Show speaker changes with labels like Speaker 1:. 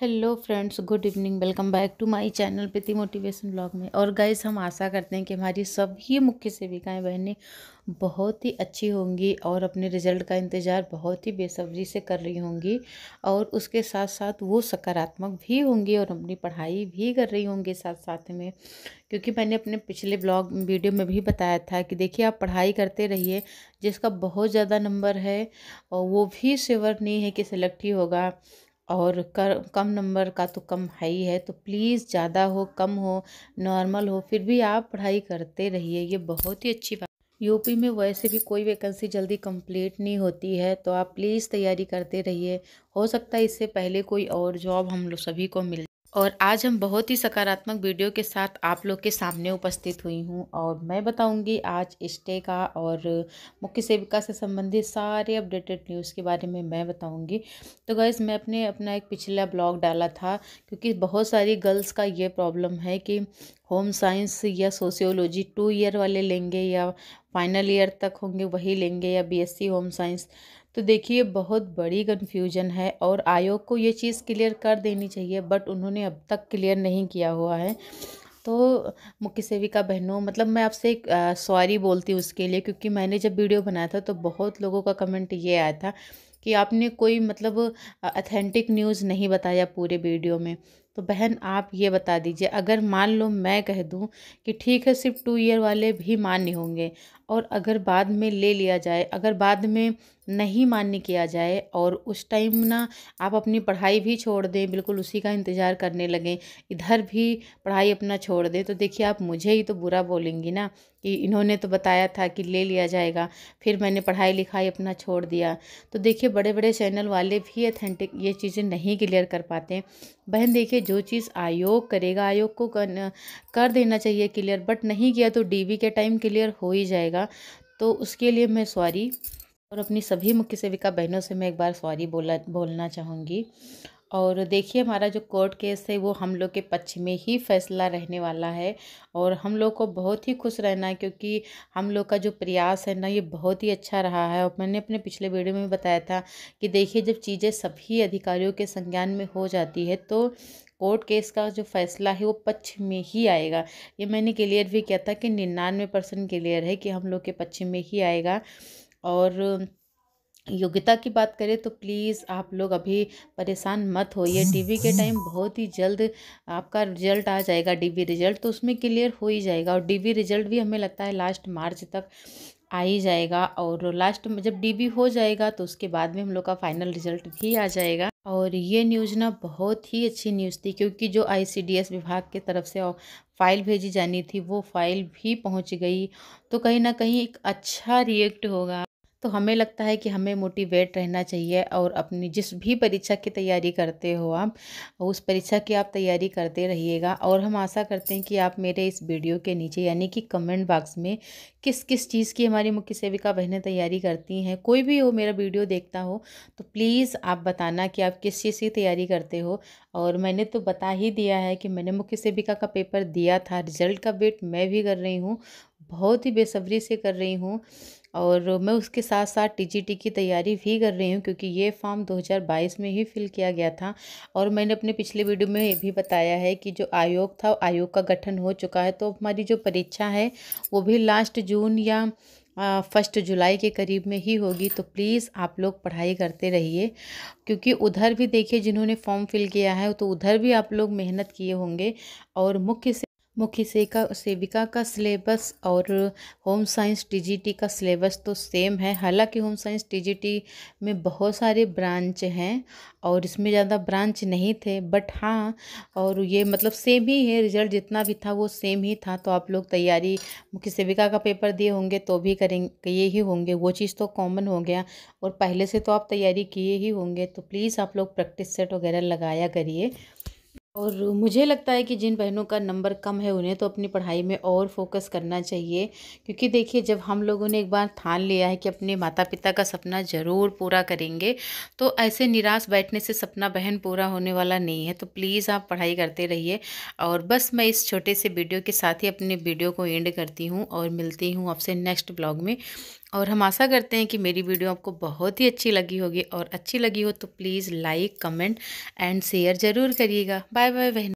Speaker 1: Hello friends good evening welcome back to my channel Prati motivation blog में। और guys हम आशा करते हैं कि हमारी सभी मुख्य सेविकाएँ बहनें बहुत ही अच्छी होंगी और अपने रिज़ल्ट का इंतज़ार बहुत ही बेसब्री से कर रही होंगी और उसके साथ साथ वो सकारात्मक भी होंगी और अपनी पढ़ाई भी कर रही होंगी साथ साथ में। क्योंकि मैंने अपने पिछले ब्लॉग वीडियो में भी बताया था कि देखिए, आप पढ़ाई करते रहिए, जिसका बहुत ज़्यादा नंबर है, और वो भी श्योर नहीं है कि सेलेक्ट ही होगा। और कर, कम नंबर का तो कम है ही है तो प्लीज़ ज़्यादा हो, कम हो नॉर्मल हो, फिर भी आप पढ़ाई करते रहिए, ये बहुत ही अच्छी बात। यूपी में वैसे भी कोई वैकेंसी जल्दी कंप्लीट नहीं होती है तो आप प्लीज़ तैयारी करते रहिए। हो सकता है इससे पहले कोई और जॉब हम लोग सभी को मिल और आज हम बहुत ही सकारात्मक वीडियो के साथ आप लोग के सामने उपस्थित हुई हूँ और मैं बताऊँगी आज स्टे का और मुख्य सेविका से संबंधित सारे अपडेटेड न्यूज़ के बारे में मैं बताऊँगी। तो गैस मैं अपने, अपना एक पिछला ब्लॉग डाला था क्योंकि बहुत सारी गर्ल्स का ये प्रॉब्लम है कि होम साइंस या सोशियोलॉजी टू ईयर वाले लेंगे या फाइनल ईयर तक होंगे, वही लेंगे या बीएससी होम साइंस। तो देखिए, बहुत बड़ी कन्फ्यूज़न है और आयोग को ये चीज़ क्लियर कर देनी चाहिए बट उन्होंने अब तक क्लियर नहीं किया हुआ है। तो मुख्य सेविका बहनों मतलब मैं आपसे सॉरी बोलती हूँ उसके लिए, क्योंकि मैंने जब वीडियो बनाया था तो बहुत लोगों का कमेंट ये आया था कि आपने कोई मतलब अथेंटिक न्यूज़ नहीं बताया पूरे वीडियो में। तो बहन, आप ये बता दीजिए, अगर मान लो मैं कह दूँ कि ठीक है, सिर्फ़ टू ईयर वाले भी मान्य होंगे और अगर बाद में ले लिया जाए, अगर बाद में नहीं मान्य किया जाए और उस टाइम ना आप अपनी पढ़ाई भी छोड़ दें, बिल्कुल उसी का इंतज़ार करने लगें, इधर भी पढ़ाई अपना छोड़ दें तो देखिए आप मुझे ही तो बुरा बोलेंगी ना। कि इन्होंने तो बताया था कि ले लिया जाएगा फिर मैंने पढ़ाई लिखाई अपना छोड़ दिया। तो देखिए बड़े बड़े चैनल वाले भी अथेंटिक ये चीज़ें नहीं क्लियर कर पाते बहन देखिए जो चीज़ आयोग करेगा आयोग को कर, देना चाहिए क्लियर बट नहीं किया तो डीवी के टाइम क्लियर हो ही जाएगा। तो उसके लिए मैं सॉरी और अपनी सभी मुख्य सेविका बहनों से मैं एक बार सॉरी बोला बोलना चाहूँगी। और देखिए हमारा जो कोर्ट केस है, वो हम लोग के पक्ष में ही फैसला रहने वाला है और हम लोग को बहुत ही खुश रहना है क्योंकि हम लोग का जो प्रयास है ना, ये बहुत ही अच्छा रहा है। और मैंने अपने पिछले वीडियो में बताया था कि देखिए जब चीज़ें सभी अधिकारियों के संज्ञान में हो जाती है तो कोर्ट केस का जो फैसला है, वो पक्ष में ही आएगा। ये मैंने क्लियर भी किया था कि निन्यानवे परसेंट क्लियर है कि हम लोग के पक्ष में ही आएगा। और योग्यता की बात करें तो प्लीज़ आप लोग अभी परेशान मत होइए। डीवी के टाइम बहुत ही जल्द आपका रिज़ल्ट आ जाएगा डीवी रिज़ल्ट तो उसमें क्लियर हो ही जाएगा और डीवी रिज़ल्ट भी हमें लगता है लास्ट मार्च तक आ ही जाएगा और लास्ट में जब डीबी हो जाएगा तो उसके बाद में हम लोग का फाइनल रिज़ल्ट भी आ जाएगा। और ये न्यूज़ ना बहुत ही अच्छी न्यूज़ थी क्योंकि जो आईसीडीएस विभाग की तरफ़ से फ़ाइल भेजी जानी थी वो फ़ाइल भी पहुँच गई। तो कहीं ना कहीं एक अच्छा रिएक्ट होगा। तो हमें लगता है कि हमें मोटिवेट रहना चाहिए और अपनी जिस भी परीक्षा की तैयारी करते हो आप, उस परीक्षा की आप तैयारी करते रहिएगा। और हम आशा करते हैं कि आप मेरे इस वीडियो के नीचे, यानी कि कमेंट बॉक्स में किस किस चीज़ की हमारी मुख्य सेविका बहनें तैयारी करती हैं, कोई भी हो, मेरा वीडियो देखता हो तो प्लीज़ आप बताना कि आप किस चीज़ की तैयारी करते हो। और मैंने तो बता ही दिया है कि मैंने मुख्य सेविका का पेपर दिया था, रिज़ल्ट का वेट मैं भी कर रही हूँ बहुत ही बेसब्री से कर रही हूँ और मैं उसके साथ साथ टीजीटी की तैयारी भी कर रही हूँ क्योंकि ये फॉर्म 2022 में ही फिल किया गया था और मैंने अपने पिछले वीडियो में ये भी बताया है कि जो आयोग था, आयोग का गठन हो चुका है तो हमारी जो परीक्षा है वो भी लास्ट जून या फ़र्स्ट जुलाई के करीब में ही होगी। तो प्लीज़ आप लोग पढ़ाई करते रहिए क्योंकि उधर भी देखिए जिन्होंने फॉर्म फिल किया है तो उधर भी आप लोग मेहनत किए होंगे और मुख्य से मुख्य सेविका सेविका का सिलेबस और होम साइंस टीजीटी का सिलेबस तो सेम है। हालाँकि होम साइंस टीजीटी में बहुत सारे ब्रांच हैं और इसमें ज़्यादा ब्रांच नहीं थे, बट हाँ और ये मतलब सेम ही है, रिज़ल्ट जितना भी था वो सेम ही था। तो आप लोग तैयारी, मुख्य सेविका का पेपर दिए होंगे तो भी करेंगे ये ही होंगे, वो चीज़ तो कॉमन हो गया। और पहले से तो आप तैयारी किए ही होंगे तो प्लीज़ आप लोग प्रैक्टिस सेट वगैरह लगाया करिए। और मुझे लगता है कि जिन बहनों का नंबर कम है, उन्हें तो अपनी पढ़ाई में और फोकस करना चाहिए। क्योंकि देखिए, जब हम लोगों ने एक बार ठान लिया है कि अपने माता पिता का सपना ज़रूर पूरा करेंगे तो ऐसे निराश बैठने से सपना बहन पूरा होने वाला नहीं है। तो प्लीज़ आप पढ़ाई करते रहिए और बस मैं इस छोटे से वीडियो के साथ ही अपने वीडियो को एंड करती हूँ और मिलती हूँ आपसे नेक्स्ट ब्लॉग में। और हम आशा करते हैं कि मेरी वीडियो आपको बहुत ही अच्छी लगी होगी और अच्छी लगी हो तो please like, comment and share ज़रूर करिएगा। बाय बाय बहन।